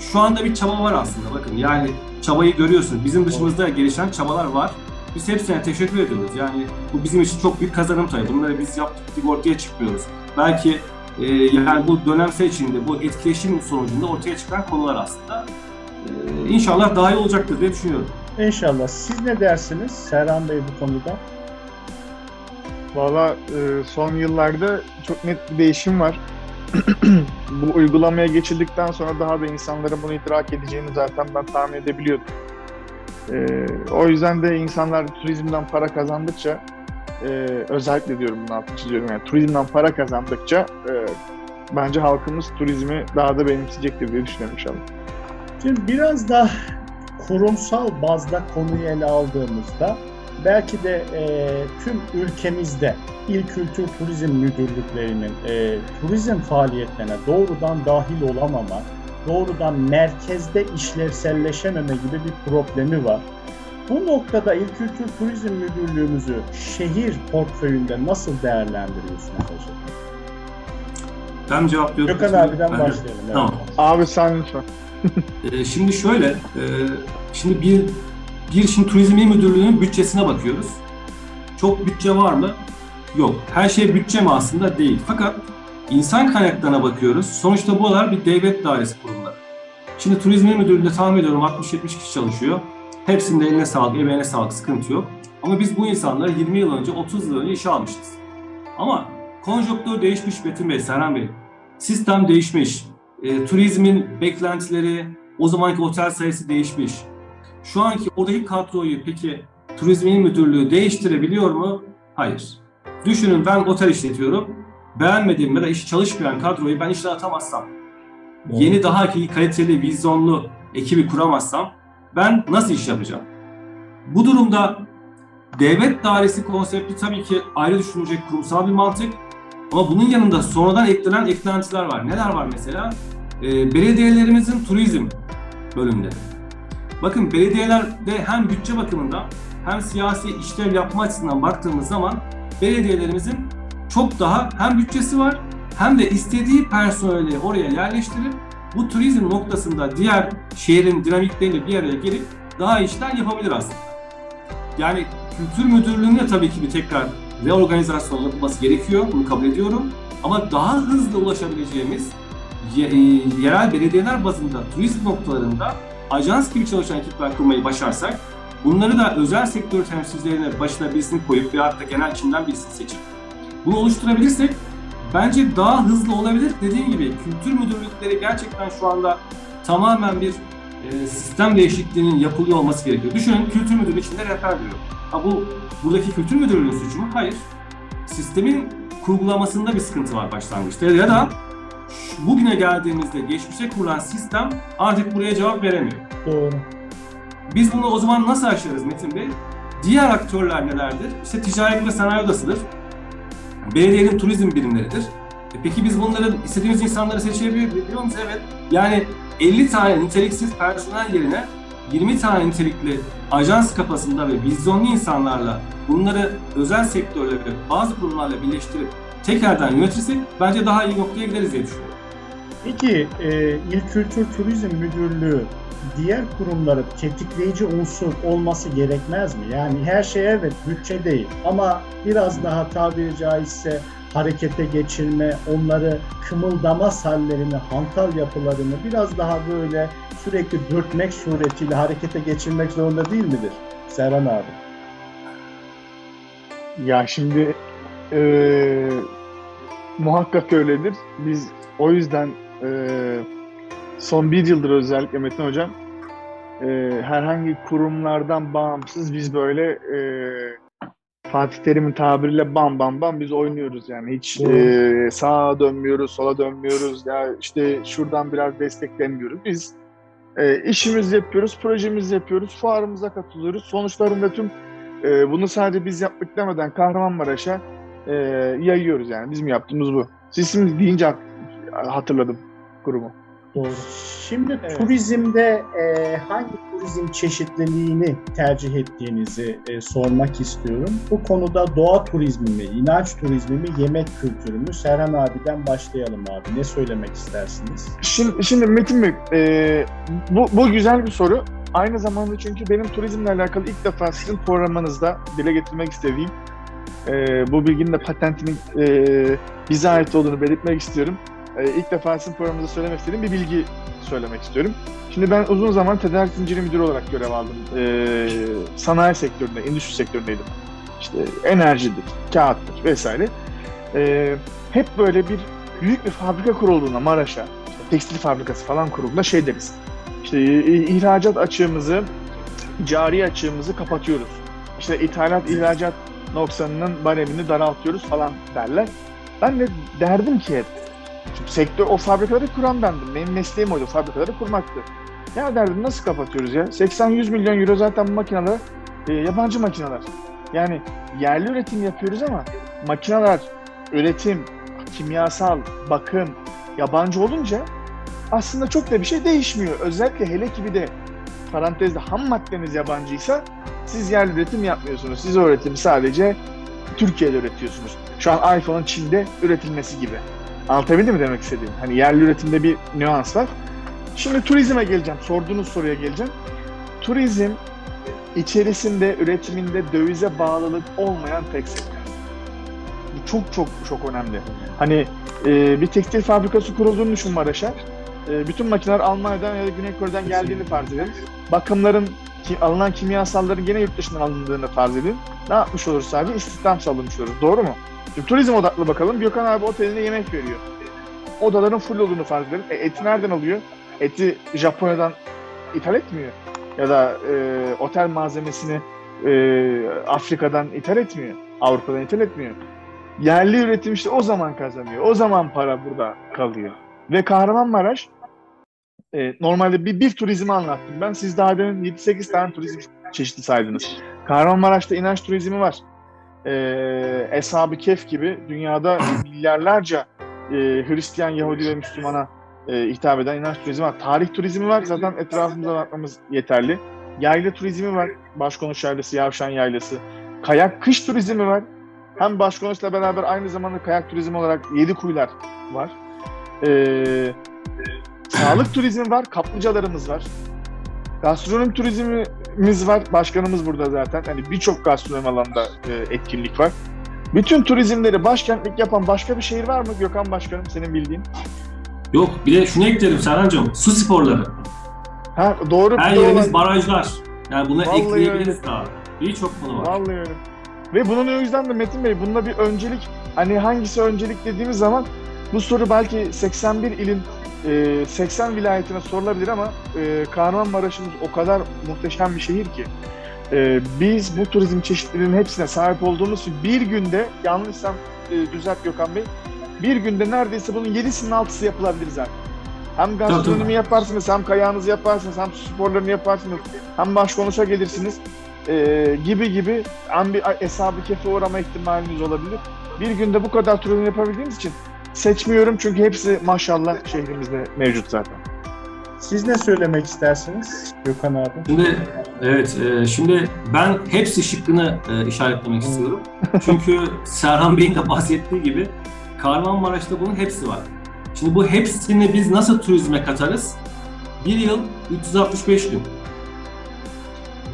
S2: şu anda bir çaba var aslında bakın yani çabayı görüyorsunuz. Bizim dışımızda gelişen çabalar var. Biz hepsine teşekkür ediyoruz. Yani bu bizim için çok büyük kazanım tabii. Bunları biz yaptık diye ortaya çıkmıyoruz. Belki e, yani bu dönemsel içinde bu etkileşim sonucunda ortaya çıkan konular aslında. E, inşallah daha iyi olacaktır diye düşünüyorum.
S1: İnşallah. Siz ne dersiniz Serhan Bey bu konuda?
S3: Valla e, son yıllarda çok net bir değişim var. Bu uygulamaya geçildikten sonra daha da insanların bunu idrak edeceğini zaten ben tahmin edebiliyordum. E, o yüzden de insanlar turizmden para kazandıkça e, özellikle diyorum bunu altını çiziyorum yani turizmden para kazandıkça e, bence halkımız turizmi daha da benimseyecektir diye düşünüyorum inşallah.
S1: Şimdi biraz da kurumsal bazda konuyu ele aldığımızda belki de e, tüm ülkemizde İl Kültür Turizm Müdürlüklerinin e, turizm faaliyetlerine doğrudan dahil olamama, doğrudan merkezde işlevselleşememe gibi bir problemi var. Bu noktada İl Kültür Turizm Müdürlüğümüzü şehir portföyünde nasıl değerlendiriyorsunuz hocam?
S2: Ben cevaplıyorum.
S1: Gökhan abiden
S2: Ben-
S1: başlayalım. evet.
S2: Tamam.
S3: Abi sen lütfen.
S2: Ee, şimdi şöyle, e, şimdi bir bir şimdi Turizm İl Müdürlüğü'nün bütçesine bakıyoruz. Çok bütçe var mı? Yok. Her şey bütçe mi aslında? Değil. Fakat insan kaynaklarına bakıyoruz. Sonuçta buralar bir devlet dairesi kurumları. Şimdi Turizm İl Müdürlüğü'nde tahmin ediyorum 60-70 kişi çalışıyor. Hepsinin de eline sağlık, emeğine sağlık, sıkıntı yok. Ama biz bu insanları 20 yıl önce, 30 yıl önce işe almışız. Ama konjonktür değişmiş Metin Bey, Serhan Bey. Sistem değişmiş. E, turizmin beklentileri, o zamanki otel sayısı değişmiş. Şu anki oradaki kadroyu peki Turizm İl Müdürlüğü değiştirebiliyor mu? Hayır. Düşünün ben otel işletiyorum. Beğenmediğim ya da işi çalışmayan kadroyu ben işe atamazsam,
S1: Doğru.
S2: yeni daha kaliteli, vizyonlu ekibi kuramazsam ben nasıl iş yapacağım? Bu durumda devlet dairesi konsepti tabii ki ayrı düşünecek kurumsal bir mantık. Ama bunun yanında sonradan eklenen eklentiler var. Neler var mesela? Ee, belediyelerimizin turizm bölümleri. Bakın belediyelerde hem bütçe bakımından hem siyasi işlev yapma açısından baktığımız zaman belediyelerimizin çok daha hem bütçesi var hem de istediği personeli oraya yerleştirip bu turizm noktasında diğer şehrin dinamikleriyle bir araya gelip daha işler yapabilir aslında. Yani kültür müdürlüğünde tabii ki bir tekrar reorganizasyon yapılması gerekiyor. Bunu kabul ediyorum. Ama daha hızlı ulaşabileceğimiz ye- yerel belediyeler bazında turizm noktalarında ajans gibi çalışan ekipler kurmayı başarsak bunları da özel sektör temsilcilerine başına birisini koyup veyahut da genel içinden birisini seçip bunu oluşturabilirsek bence daha hızlı olabilir. Dediğim gibi kültür müdürlükleri gerçekten şu anda tamamen bir e, sistem değişikliğinin yapılıyor olması gerekiyor. Düşünün kültür müdürlüğü içinde rehber diyor. Ha bu buradaki kültür müdürlüğünün suçu mu? Hayır. Sistemin kurgulamasında bir sıkıntı var başlangıçta ya da bugüne geldiğimizde geçmişe kurulan sistem artık buraya cevap veremiyor.
S1: Doğru.
S2: Biz bunu o zaman nasıl aşarız Metin Bey? Diğer aktörler nelerdir? İşte ticaret ve sanayi odasıdır. Belediyenin turizm birimleridir. E peki biz bunları istediğimiz insanları seçebiliyor biliyor muyuz? Evet. Yani 50 tane niteliksiz personel yerine 20 tane nitelikli ajans kafasında ve vizyonlu insanlarla bunları özel sektörleri bazı kurumlarla birleştirip tekrardan yönetirsek bence daha iyi noktaya gideriz diye düşünüyorum.
S1: Peki e, İl Kültür Turizm Müdürlüğü diğer kurumları tetikleyici unsur olması gerekmez mi? Yani her şey evet bütçe değil ama biraz daha tabiri caizse harekete geçirme, onları kımıldamaz hallerini, hantal yapılarını biraz daha böyle sürekli dürtmek suretiyle harekete geçirmek zorunda değil midir? Serhan abi.
S3: Ya şimdi eee, muhakkak öyledir. Biz o yüzden eee, son bir yıldır özellikle Metin Hocam eee, herhangi kurumlardan bağımsız biz böyle eee Fatih Terim'in tabiriyle bam bam bam biz oynuyoruz yani hiç eee, sağa dönmüyoruz, sola dönmüyoruz ya işte şuradan biraz desteklenmiyoruz. Biz eee işimizi yapıyoruz, projemizi yapıyoruz, fuarımıza katılıyoruz. Sonuçlarında tüm ee, bunu sadece biz yaptık demeden Kahramanmaraş'a e, yayıyoruz yani. Bizim yaptığımız bu. Siz deyince hat- hatırladım kurumu.
S1: Doğru. Şimdi
S3: Evet.
S1: turizmde e, hangi turizm çeşitliliğini tercih ettiğinizi e, sormak istiyorum. Bu konuda doğa turizmi mi, inanç turizmi mi, yemek kültürü mü? Serhan abiden başlayalım abi. Ne söylemek istersiniz?
S3: Şimdi, şimdi Metin Bey, e, bu, bu güzel bir soru. Aynı zamanda çünkü benim turizmle alakalı ilk defa sizin programınızda dile getirmek istediğim, e, bu bilginin de patentinin e, bize ait olduğunu belirtmek istiyorum. E, ilk defa sizin programınızda söylemek istediğim bir bilgi söylemek istiyorum. Şimdi ben uzun zaman tedarik zinciri müdürü olarak görev aldım. E, sanayi sektöründe, endüstri sektöründeydim. İşte enerjidir, kağıttır vesaire. E, hep böyle bir büyük bir fabrika kurulduğunda Maraş'a, işte tekstil fabrikası falan kurulduğunda şey deriz. İşte i- ihracat açığımızı, cari açığımızı kapatıyoruz. İşte ithalat, ihracat noksanının baremini daraltıyoruz falan derler. Ben de derdim ki hep, çünkü sektör, o fabrikaları kuran bendim. Benim mesleğim oydu, fabrikaları kurmaktı. Ya derdim nasıl kapatıyoruz ya? 80-100 milyon euro zaten bu makineler, e, yabancı makineler. Yani yerli üretim yapıyoruz ama makineler, üretim, kimyasal, bakım, yabancı olunca aslında çok da bir şey değişmiyor. Özellikle hele ki bir de parantezde ham maddeniz yabancıysa siz yerli üretim yapmıyorsunuz. Siz o üretimi sadece Türkiye'de üretiyorsunuz. Şu an iPhone'un Çin'de üretilmesi gibi. Anlatabildim mi demek istediğim? Hani yerli üretimde bir nüans var. Şimdi turizme geleceğim. Sorduğunuz soruya geleceğim. Turizm içerisinde üretiminde dövize bağlılık olmayan tek sektör. Bu çok çok çok önemli. Hani e, bir tekstil fabrikası kurulduğunu düşün Maraş'a. E, bütün makineler Almanya'dan ya da Güney Kore'den geldiğini farz edin. Bakımların, alınan kimyasalların gene yurt dışından alındığını farz edin. Ne yapmış oluruz sadece? İstihdam sağlamış oluruz. Doğru mu? Şimdi turizm odaklı bakalım. Gökhan abi otelinde yemek veriyor. Odaların full olduğunu farz edelim. E, eti nereden alıyor? Eti Japonya'dan ithal etmiyor. Ya da e, otel malzemesini e, Afrika'dan ithal etmiyor. Avrupa'dan ithal etmiyor. Yerli üretim işte o zaman kazanıyor. O zaman para burada kalıyor. Ve Kahramanmaraş e, normalde bir, bir turizmi anlattım ben. Siz daha demin 7-8 tane turizm çeşidi saydınız. Kahramanmaraş'ta inanç turizmi var. E, Eshab-ı Kehf gibi dünyada milyarlarca e, Hristiyan, Yahudi ve Müslümana e, hitap eden inanç turizmi var. Tarih turizmi var. Zaten etrafımıza bakmamız yeterli. Yayla turizmi var. Başkonuş Yaylası, Yavşan Yaylası. Kayak kış turizmi var. Hem Başkonuş'la beraber aynı zamanda kayak turizmi olarak Yedi Kuyular var. Ee, sağlık turizmi var, kaplıcalarımız var. Gastronomi turizmimiz var. Başkanımız burada zaten. Hani birçok gastronomi alanında e, etkinlik var. Bütün turizmleri başkentlik yapan başka bir şehir var mı Gökhan Başkanım senin bildiğin?
S2: Yok bir de şunu eklerim Serhan'cığım. Su sporları.
S3: Ha doğru.
S2: Her yerimiz
S3: olan-
S2: barajlar. Yani bunu
S3: Vallahi
S2: ekleyebiliriz
S3: öyle.
S2: daha. Birçok konu var.
S3: Vallahi öyle. Ve bunun o yüzden de Metin Bey bunda bir öncelik hani hangisi öncelik dediğimiz zaman bu soru belki 81 ilin 80 vilayetine sorulabilir ama Kahramanmaraş'ımız o kadar muhteşem bir şehir ki biz bu turizm çeşitliliğinin hepsine sahip olduğumuz için bir günde yanlışsam düzelt Gökhan Bey bir günde neredeyse bunun 7'sinin 6'sı yapılabilir zaten. Hem gastronomi yaparsınız, hem kayağınızı yaparsınız, hem sporlarını yaparsınız, hem başkonuşa gelirsiniz e, gibi gibi hem bir hesabı kefe uğrama ihtimaliniz olabilir. Bir günde bu kadar turizm yapabildiğiniz için seçmiyorum çünkü hepsi maşallah şehrimizde mevcut zaten.
S1: Siz ne söylemek istersiniz Gökhan abi?
S2: Şimdi evet, e, şimdi ben hepsi şıkkını e, işaretlemek istiyorum. Çünkü Serhan Bey'in de bahsettiği gibi Kahramanmaraş'ta bunun hepsi var. Şimdi bu hepsini biz nasıl turizme katarız? Bir yıl 365 gün.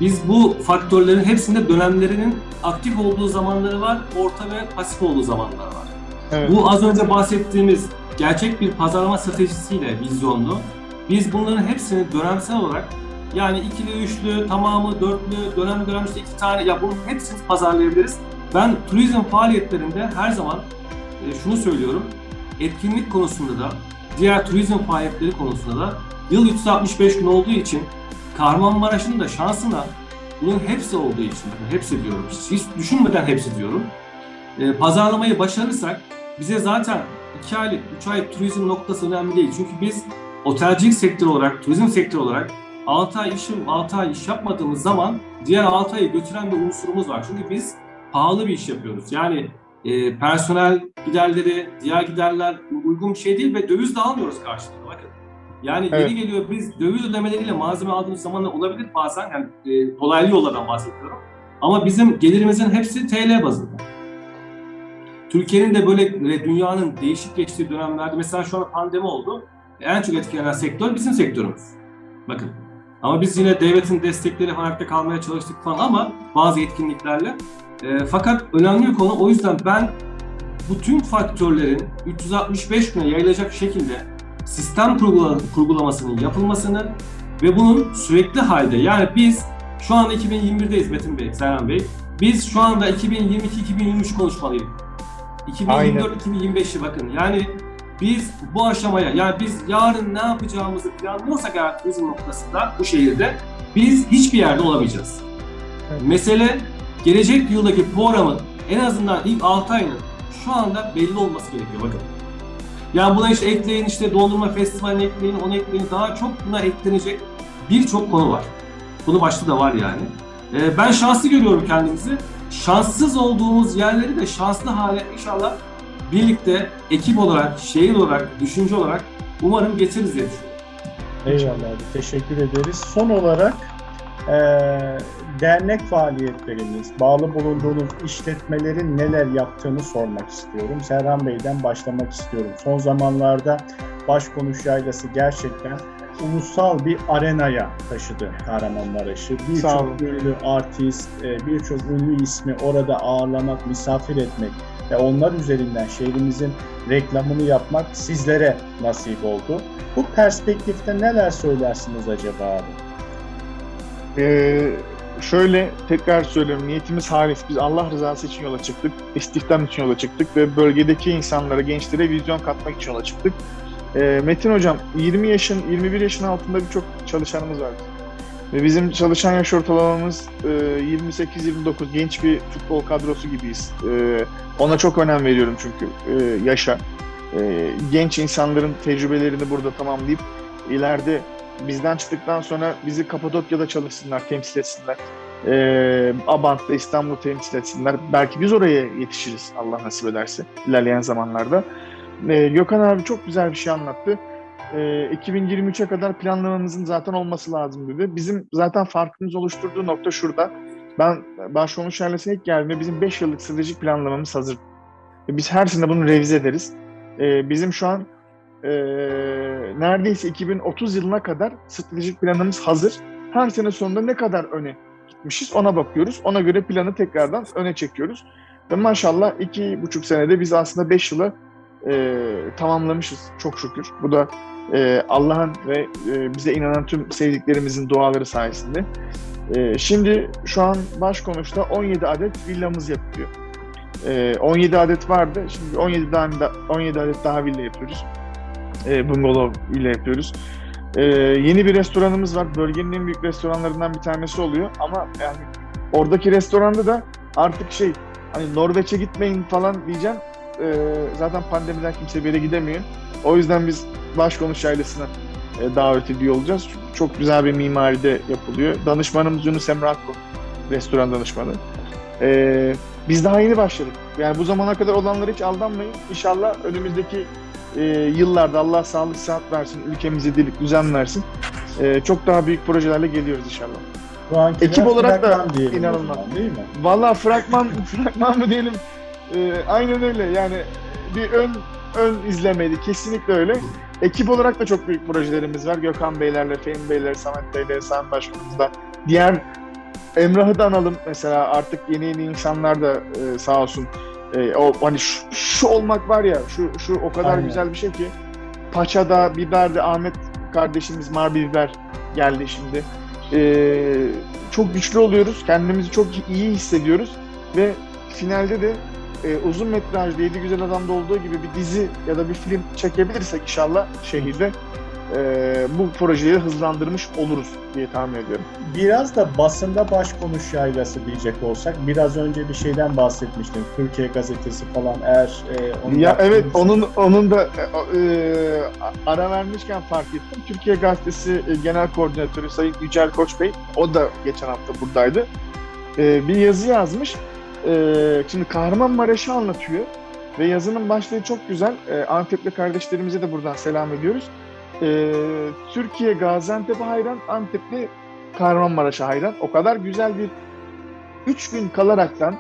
S2: Biz bu faktörlerin hepsinde dönemlerinin aktif olduğu zamanları var, orta ve pasif olduğu zamanlar var. Evet. Bu az önce bahsettiğimiz gerçek bir pazarlama stratejisiyle vizyonlu. Biz bunların hepsini dönemsel olarak yani ikili, üçlü, tamamı, dörtlü, dönem dönem işte iki tane ya bunun hepsini pazarlayabiliriz. Ben turizm faaliyetlerinde her zaman e, şunu söylüyorum. Etkinlik konusunda da diğer turizm faaliyetleri konusunda da yıl 365 gün olduğu için Kahramanmaraş'ın da şansına bunun hepsi olduğu için, hepsi diyorum, hiç düşünmeden hepsi diyorum. E, pazarlamayı başarırsak bize zaten 2 aylık, 3 aylık turizm noktası önemli değil. Çünkü biz otelcilik sektörü olarak, turizm sektörü olarak 6 ay işim, 6 ay iş yapmadığımız zaman diğer 6 ayı götüren bir unsurumuz var. Çünkü biz pahalı bir iş yapıyoruz. Yani e, personel giderleri, diğer giderler uygun bir şey değil ve döviz de almıyoruz karşılığında. Bakın. Yani evet. yeri geliyor biz döviz ödemeleriyle malzeme aldığımız zamanlar olabilir bazen. Yani e, dolaylı yollardan bahsediyorum. Ama bizim gelirimizin hepsi TL bazında. Türkiye'nin de böyle dünyanın değişik geçtiği dönemlerde mesela şu an pandemi oldu. En çok etkilenen sektör bizim sektörümüz. Bakın. Ama biz yine devletin destekleri hayatta kalmaya çalıştık falan ama bazı etkinliklerle. E, fakat önemli bir konu o yüzden ben bu tüm faktörlerin 365 güne yayılacak şekilde sistem kurgulamasının yapılmasını ve bunun sürekli halde yani biz şu anda 2021'deyiz Metin Bey, Serhan Bey. Biz şu anda 2022-2023 konuşmalıydık. 2024-2025'i bakın yani biz bu aşamaya yani biz yarın ne yapacağımızı planlıyorsak eğer turizm noktasında bu şehirde biz hiçbir yerde olamayacağız. Evet. Mesele gelecek yıldaki programın en azından ilk 6 ayının şu anda belli olması gerekiyor bakın. Yani buna işte ekleyin işte dondurma festivalini ekleyin, onu ekleyin. Daha çok buna eklenecek birçok konu var. Bunu başta da var yani. Ee, ben şanslı görüyorum kendimizi. Şanssız olduğumuz yerleri de şanslı hale inşallah birlikte ekip olarak, şehir olarak, düşünce olarak umarım getiririz diye düşünüyorum.
S1: Eyvallah abi, teşekkür ederiz. Son olarak e, dernek faaliyetleriniz, bağlı bulunduğunuz işletmelerin neler yaptığını sormak istiyorum. Serhan Bey'den başlamak istiyorum. Son zamanlarda Başkonuş Yaylası gerçekten ulusal bir arenaya taşıdı Kahramanmaraş'ı. Birçok ünlü artist, e, birçok ünlü ismi orada ağırlamak, misafir etmek ve onlar üzerinden şehrimizin reklamını yapmak sizlere nasip oldu. Bu perspektifte neler söylersiniz acaba abi?
S3: Ee, şöyle tekrar söylüyorum niyetimiz halis. Biz Allah rızası için yola çıktık. İstihdam için yola çıktık ve bölgedeki insanlara, gençlere vizyon katmak için yola çıktık. Ee, Metin Hocam 20 yaşın, 21 yaşın altında birçok çalışanımız var. Ve bizim çalışan yaş ortalamamız e, 28-29 genç bir futbol kadrosu gibiyiz. E, ona çok önem veriyorum çünkü e, yaşa. E, genç insanların tecrübelerini burada tamamlayıp ileride bizden çıktıktan sonra bizi Kapadokya'da çalışsınlar, temsil etsinler. E, Abant'ta İstanbul'u temsil etsinler. Belki biz oraya yetişiriz Allah nasip ederse ilerleyen zamanlarda. E, Gökhan abi çok güzel bir şey anlattı. E, 2023'e kadar planlamamızın zaten olması lazım dedi. Bizim zaten farkımız oluşturduğu nokta şurada. Ben başkonuş ailesine ilk geldiğimde bizim 5 yıllık stratejik planlamamız hazır. Biz her sene bunu revize ederiz. E, bizim şu an e, neredeyse 2030 yılına kadar stratejik planımız hazır. Her sene sonunda ne kadar öne gitmişiz ona bakıyoruz. Ona göre planı tekrardan öne çekiyoruz. Ve maşallah iki buçuk senede biz aslında beş yılı e, tamamlamışız çok şükür. Bu da e, Allah'ın ve e, bize inanan tüm sevdiklerimizin duaları sayesinde. E, şimdi şu an başkonuşta 17 adet villamız yapılıyor. E, 17 adet vardı. Şimdi 17 tane 17 adet daha villa yapıyoruz. E, bungalow villa yapıyoruz. E, yeni bir restoranımız var. Bölgenin en büyük restoranlarından bir tanesi oluyor. Ama yani oradaki restoranda da artık şey hani Norveç'e gitmeyin falan diyeceğim. E, zaten pandemiden kimse bir yere gidemiyor. O yüzden biz başkonuş ailesine e, davet ediyor olacağız. Çok güzel bir mimaride yapılıyor. Danışmanımız Yunus Emre Akko, restoran danışmanı. E, biz daha yeni başladık. Yani bu zamana kadar olanlara hiç aldanmayın. İnşallah önümüzdeki e, yıllarda Allah sağlık sıhhat versin, ülkemize delik düzen versin. E, çok daha büyük projelerle geliyoruz inşallah. Ekip olarak da inanılmaz.
S1: Değil mi?
S3: Valla fragman, fragman mı diyelim? E, aynen öyle. Yani bir ön ön izlemeydi. Kesinlikle öyle. Ekip olarak da çok büyük projelerimiz var. Gökhan Beylerle, Fehmi Beyler, Samet Beyler, Sayın Başkanımızla. Diğer Emrah'ı da analım mesela artık yeni yeni insanlar da e, sağ olsun. E, o hani şu, şu olmak var ya, şu şu o kadar
S1: Aynen.
S3: güzel bir şey ki. Paça'da, Biber'de Ahmet kardeşimiz Marbi Biber geldi şimdi. E, çok güçlü oluyoruz. Kendimizi çok iyi hissediyoruz ve finalde de e, uzun metrajlı Yedi Güzel Adam'da olduğu gibi bir dizi ya da bir film çekebilirsek inşallah şehirde e, bu projeyi hızlandırmış oluruz diye tahmin ediyorum.
S1: Biraz da basında başkonuş yaylası diyecek olsak, biraz önce bir şeyden bahsetmiştim. Türkiye Gazetesi falan eğer e, onu
S3: Ya evet onun onun da e, e, ara vermişken fark ettim. Türkiye Gazetesi e, Genel Koordinatörü Sayın Yücel Koç Bey o da geçen hafta buradaydı. E, bir yazı yazmış. E, şimdi Kahramanmaraş'ı anlatıyor ve yazının başlığı çok güzel. E, Antepli kardeşlerimize de buradan selam ediyoruz. E, Türkiye Gaziantep'e hayran, Antepli Kahramanmaraş'a hayran. O kadar güzel bir üç gün kalaraktan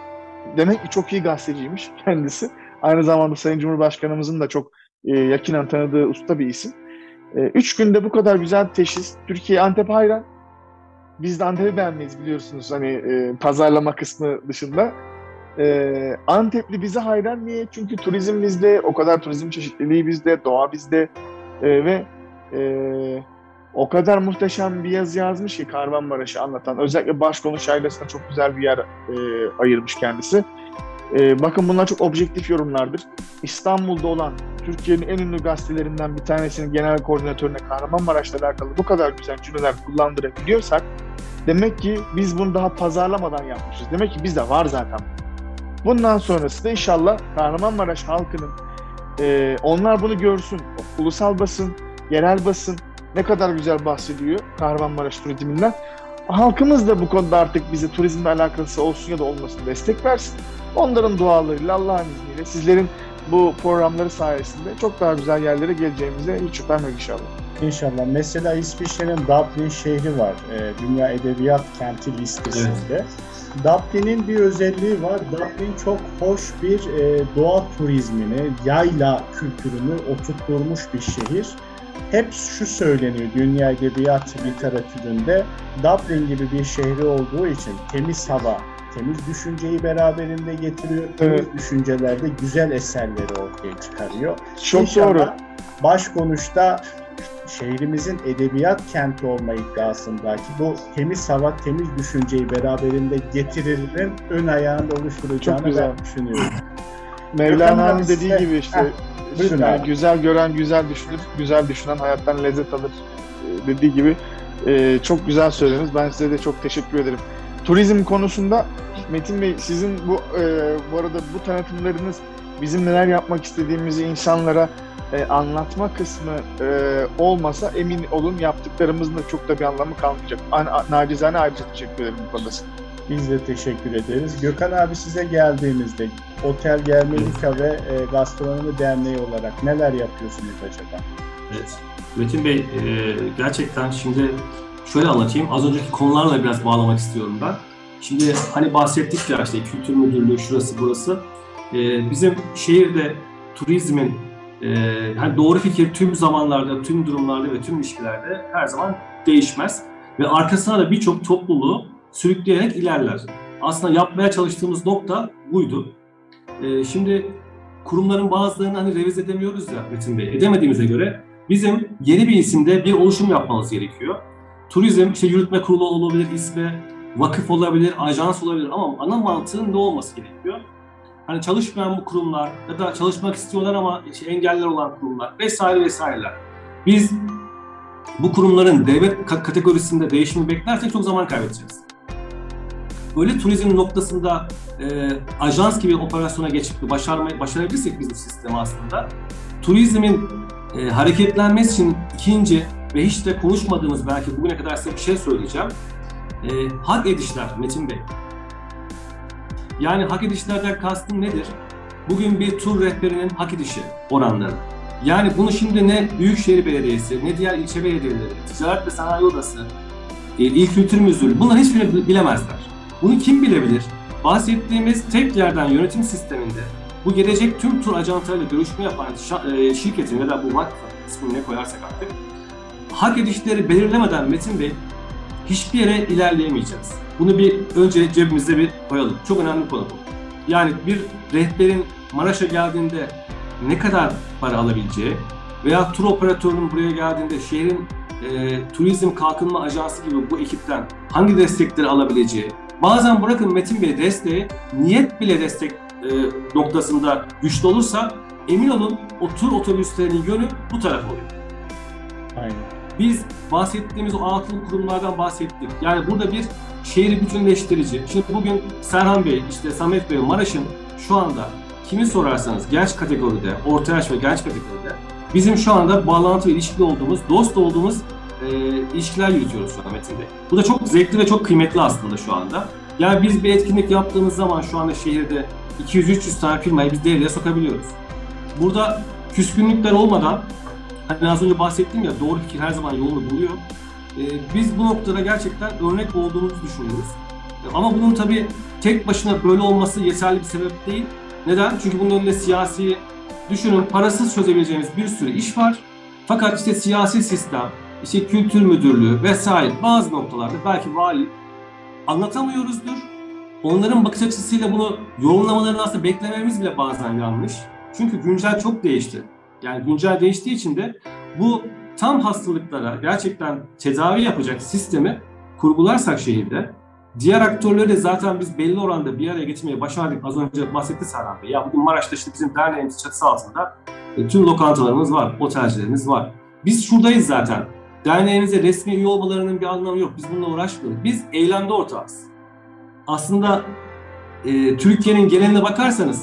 S3: demek ki çok iyi gazeteciymiş kendisi. Aynı zamanda Sayın Cumhurbaşkanımızın da çok e, yakinen tanıdığı usta bir isim. E, üç günde bu kadar güzel teşhis. Türkiye Antep hayran. Biz de Antep'i beğenmeyiz biliyorsunuz hani e, pazarlama kısmı dışında. E, Antepli bize hayran niye? Çünkü turizm bizde, o kadar turizm çeşitliliği bizde, doğa bizde e, ve e, o kadar muhteşem bir yazı yazmış ki Kahramanmaraş'ı anlatan. Özellikle başkonuş ailesine çok güzel bir yer e, ayırmış kendisi. E, bakın bunlar çok objektif yorumlardır. İstanbul'da olan Türkiye'nin en ünlü gazetelerinden bir tanesinin genel koordinatörüne Kahramanmaraş'la alakalı bu kadar güzel cümleler kullandırabiliyorsak demek ki biz bunu daha pazarlamadan yapmışız. Demek ki bizde var zaten. Bundan sonrası da inşallah Kahramanmaraş halkının e, onlar bunu görsün. Ulusal basın, yerel basın ne kadar güzel bahsediyor Kahramanmaraş turizminden. Halkımız da bu konuda artık bize turizmle alakası olsun ya da olmasın destek versin. Onların dualarıyla Allah'ın izniyle sizlerin bu programları sayesinde çok daha güzel yerlere geleceğimize hiç şüphem yok inşallah.
S1: İnşallah. Mesela İsviçre'nin Dublin şehri var. e, Dünya Edebiyat Kenti listesinde. Dublin'in bir özelliği var. Dublin çok hoş bir e, doğa turizmini, yayla kültürünü oturtturmuş bir şehir. Hep şu söyleniyor dünya edebiyat literatüründe Dublin gibi bir şehri olduğu için temiz hava, temiz düşünceyi beraberinde getiriyor. Temiz
S3: Evet.
S1: düşüncelerde güzel eserleri ortaya çıkarıyor.
S3: Çok
S1: İnşallah
S3: doğru.
S1: Başkonuşta şehrimizin edebiyat kenti olma iddiasındaki bu temiz hava, temiz düşünceyi beraberinde getiririn ön ayağında oluşturacağını
S3: Çok güzel.
S1: ben düşünüyorum.
S3: Mevlana'nın dediği gibi işte
S1: heh,
S3: yani güzel gören güzel düşünür, güzel düşünen hayattan lezzet alır e, dediği gibi e, çok güzel söylediniz. Ben size de çok teşekkür ederim. Turizm konusunda Metin Bey sizin bu e, bu arada bu tanıtımlarınız bizim neler yapmak istediğimizi insanlara e, anlatma kısmı e, olmasa emin olun yaptıklarımızın da çok da bir anlamı kalmayacak. An, a- nacizane ayrıca teşekkür ederim bu konuda.
S1: Biz de teşekkür ederiz. Gökhan abi size geldiğimizde Otel Germenika ve e, Gastronomi Derneği olarak neler yapıyorsunuz acaba?
S2: Evet. Metin Bey, e, gerçekten şimdi şöyle anlatayım. Az önceki konularla biraz bağlamak istiyorum ben. Şimdi hani bahsettik ya işte kültür müdürlüğü şurası burası. E, bizim şehirde turizmin e, hani doğru fikir tüm zamanlarda, tüm durumlarda ve tüm ilişkilerde her zaman değişmez. Ve arkasına da birçok topluluğu sürükleyerek ilerler. Aslında yapmaya çalıştığımız nokta buydu. E, şimdi kurumların bazılarını hani revize edemiyoruz ya Metin Bey. Edemediğimize göre bizim yeni bir isimde bir oluşum yapmamız gerekiyor. Turizm, işte yürütme kurulu olabilir ismi, vakıf olabilir, ajans olabilir ama ana mantığın ne olması gerekiyor? Hani çalışmayan bu kurumlar ya da çalışmak istiyorlar ama işte engeller olan kurumlar vesaire vesaireler. Biz bu kurumların devlet kategorisinde değişimi beklersek çok zaman kaybedeceğiz. Böyle turizm noktasında e, ajans gibi operasyona geçip başarmayı başarabilirsek biz bu aslında turizmin e, hareketlenmesi için ikinci ve hiç de konuşmadığımız belki bugüne kadar size bir şey söyleyeceğim. E, hak edişler Metin Bey. Yani hak edişlerden kastım nedir? Bugün bir tur rehberinin hak edişi oranları. Yani bunu şimdi ne Büyükşehir Belediyesi, ne diğer ilçe belediyeleri, Ticaret ve Sanayi Odası, e, İl Kültür Müdürlüğü bunlar hiçbirini bilemezler. Bunu kim bilebilir? Bahsettiğimiz tek yerden yönetim sisteminde bu gelecek tüm tur ajantalarıyla görüşme yapan e, şirketin ya da bu vakfın ismini ne koyarsak artık hak edişleri belirlemeden Metin Bey hiçbir yere ilerleyemeyeceğiz. Bunu bir önce cebimizde bir koyalım. Çok önemli bir konu bu. Yani bir rehberin Maraş'a geldiğinde ne kadar para alabileceği veya tur operatörünün buraya geldiğinde şehrin e, turizm kalkınma ajansı gibi bu ekipten hangi destekleri alabileceği, bazen bırakın Metin Bey desteği, niyet bile destek e, noktasında güçlü olursa emin olun o tur otobüslerinin yönü bu taraf oluyor.
S1: Aynen.
S2: Biz bahsettiğimiz o altılı kurumlardan bahsettik. Yani burada bir şehri bütünleştirici. Şimdi bugün Serhan Bey, işte Samet Bey, Maraş'ın şu anda kimi sorarsanız genç kategoride, orta yaş ve genç kategoride bizim şu anda bağlantı ve ilişkili olduğumuz, dost olduğumuz e, ilişkiler yürütüyoruz şu an Metin Bey. Bu da çok zevkli ve çok kıymetli aslında şu anda. Yani biz bir etkinlik yaptığımız zaman şu anda şehirde 200-300 tane firmayı biz devreye sokabiliyoruz. Burada küskünlükler olmadan, hani az önce bahsettim ya doğru fikir her zaman yolunu buluyor. Ee, biz bu noktada gerçekten örnek olduğumuzu düşünüyoruz. Ama bunun tabii tek başına böyle olması yeterli bir sebep değil. Neden? Çünkü bunun önünde siyasi, düşünün parasız çözebileceğimiz bir sürü iş var. Fakat işte siyasi sistem, işte kültür müdürlüğü vesaire bazı noktalarda belki vali anlatamıyoruzdur. Onların bakış açısıyla bunu yorumlamalarını aslında beklememiz bile bazen yanlış. Çünkü güncel çok değişti. Yani güncel değiştiği için de bu tam hastalıklara gerçekten tedavi yapacak sistemi kurgularsak şehirde diğer aktörleri de zaten biz belli oranda bir araya getirmeye başardık. Az önce bahsetti Serhan Bey. Ya bugün Maraş'ta işte bizim derneğimiz çatısı altında e, tüm lokantalarımız var, otelcilerimiz var. Biz şuradayız zaten. Derneğimize resmi üye olmalarının bir anlamı yok. Biz bununla uğraşmıyoruz. Biz eylemde ortağız. Aslında e, Türkiye'nin geneline bakarsanız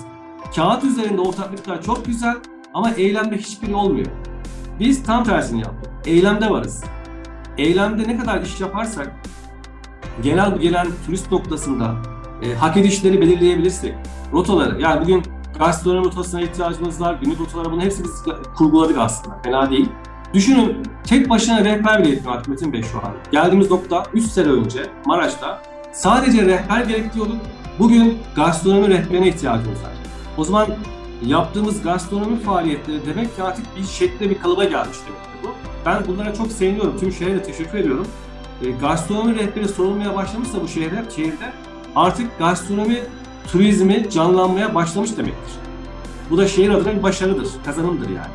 S2: kağıt üzerinde ortaklıklar çok güzel ama eylemde hiçbiri olmuyor. Biz tam tersini yaptık. Eylemde varız. Eylemde ne kadar iş yaparsak genel gelen turist noktasında e, hak edişleri belirleyebilirsek, rotaları, yani bugün gastronomi rotasına ihtiyacımız var, günlük rotalara bunu hepsi biz kurguladık aslında, fena değil. Düşünün tek başına rehber bile yetmiyor Metin Bey şu an. Geldiğimiz nokta 3 sene önce Maraş'ta sadece rehber gerekliyorduk. Bugün gastronomi rehberine ihtiyacımız var. O zaman yaptığımız gastronomi faaliyetleri demek ki artık bir şekilde bir kalıba gelmiş demektir bu. Ben bunlara çok seviniyorum. Tüm şehre de teşekkür ediyorum. E, gastronomi rehberi sorulmaya başlamışsa bu şehirde, şehirde artık gastronomi turizmi canlanmaya başlamış demektir. Bu da şehir adına bir başarıdır, kazanımdır yani.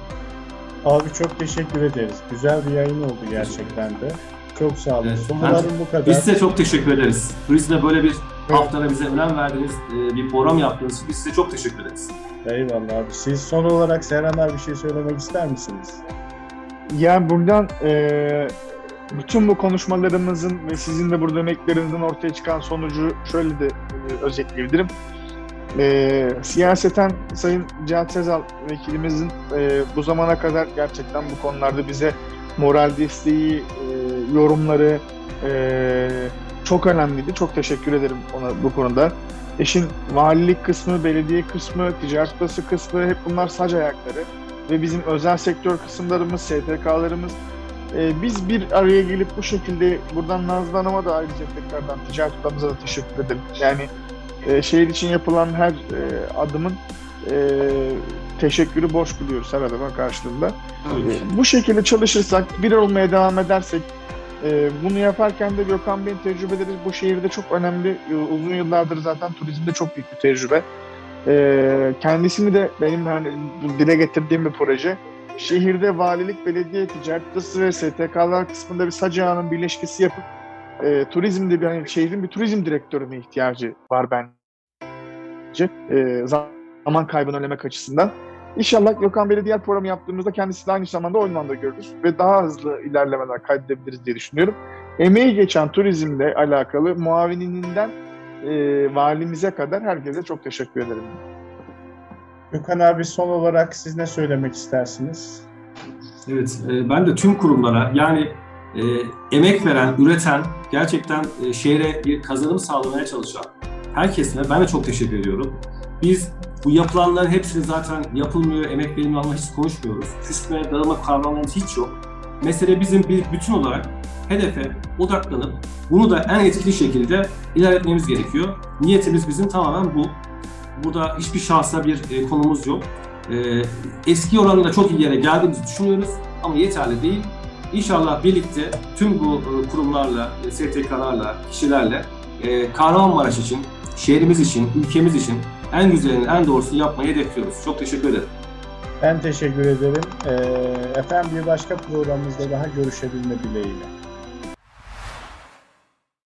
S1: Abi çok teşekkür ederiz. Güzel bir yayın oldu gerçekten de. Çok sağ olun.
S2: Evet,
S1: Sorularım bu kadar.
S2: Biz size çok teşekkür ederiz. Turizmde böyle bir haftada bize önem verdiğiniz e, bir program yaptığınız için biz size çok teşekkür ederiz.
S1: Eyvallah abi. Siz son olarak Serhan abi bir şey söylemek ister misiniz?
S3: Yani buradan e, bütün bu konuşmalarımızın ve sizin de burada emeklerinizin ortaya çıkan sonucu şöyle de e, özetleyebilirim. E, siyaseten Sayın Cihat Sezal vekilimizin e, bu zamana kadar gerçekten bu konularda bize moral desteği, e, yorumları e, çok önemliydi. Çok teşekkür ederim ona bu konuda. İşin valilik kısmı, belediye kısmı, ticaret odası kısmı hep bunlar sac ayakları. Ve bizim özel sektör kısımlarımız, STK'larımız e, biz bir araya gelip bu şekilde buradan Nazlı Hanım'a da ayrıca tekrardan ticaret odamıza da teşekkür ederim. Yani e, şehir için yapılan her e, adımın e, teşekkürü borç buluyoruz her adıma karşılığında. E, bu şekilde çalışırsak, bir olmaya devam edersek e, bunu yaparken de Gökhan Bey'in tecrübeleri bu şehirde çok önemli. E, uzun yıllardır zaten turizmde çok büyük bir tecrübe. E, kendisini de benim hani dile getirdiğim bir proje. Şehirde valilik, belediye, ticaret odası ve STK'lar kısmında bir sac ağının birleşkesi yapıp e, turizmde bir hani şehrin bir turizm direktörüne ihtiyacı var bence. E, zaman kaybını önlemek açısından. İnşallah Gökhan Bey'le diğer programı yaptığımızda kendisi de aynı zamanda oyundan da görür ve daha hızlı ilerlemeler kaydedebiliriz diye düşünüyorum. Emeği geçen turizmle alakalı muavininden e, valimize kadar herkese çok teşekkür ederim.
S1: Gökhan abi son olarak siz ne söylemek istersiniz?
S2: Evet, e, ben de tüm kurumlara yani e, emek veren, üreten, gerçekten e, şehre bir kazanım sağlamaya çalışan herkesine ben de çok teşekkür ediyorum. Biz bu yapılanların hepsini zaten yapılmıyor, emek verimli alma hiç konuşmuyoruz. Küsme, dağılma kavramlarımız hiç yok. Mesele bizim bir bütün olarak hedefe odaklanıp bunu da en etkili şekilde ilerletmemiz gerekiyor. Niyetimiz bizim tamamen bu. Burada hiçbir şahsa bir e, konumuz yok. E, eski oranında çok iyi yere geldiğimizi düşünüyoruz ama yeterli değil. İnşallah birlikte tüm bu e, kurumlarla, e, STK'larla, kişilerle e, Kahramanmaraş için, şehrimiz için, ülkemiz için en güzelini, en doğrusunu yapmayı hedefliyoruz. Çok teşekkür ederim.
S1: Ben teşekkür ederim. Ee, efendim bir başka programımızda daha görüşebilme dileğiyle.